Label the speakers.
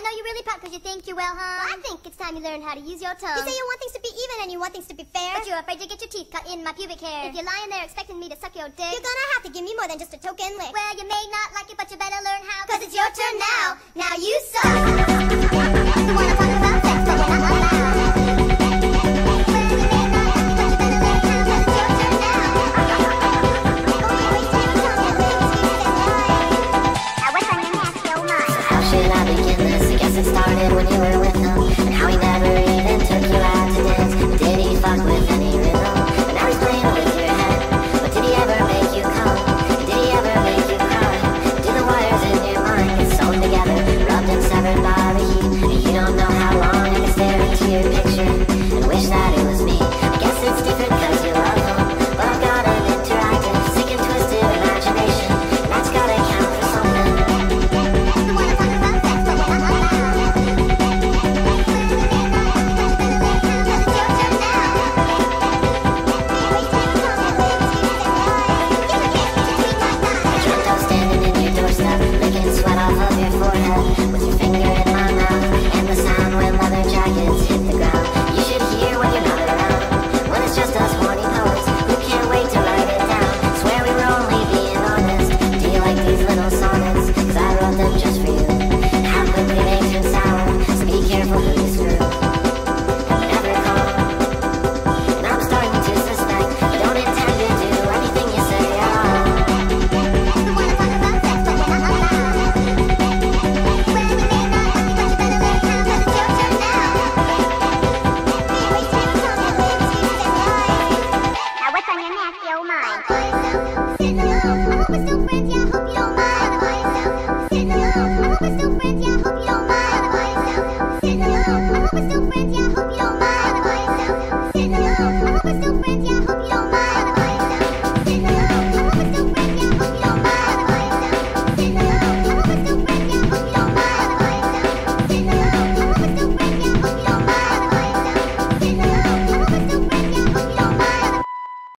Speaker 1: I know you're really pout because you think you will, huh?
Speaker 2: Well, I think it's time you learn how to use your tongue.
Speaker 1: You say you want things to be even and you want things to be fair.
Speaker 2: But you're afraid to get your teeth cut in my pubic hair.
Speaker 1: If you're lying there expecting me to suck your dick,
Speaker 2: You're gonna have to give me more than just a token lick.
Speaker 1: well, you may not like it, but you better learn how.
Speaker 2: Cause it's your turn now. Now you suck.
Speaker 1: when you were with them, and
Speaker 3: how he never even took you out to dance.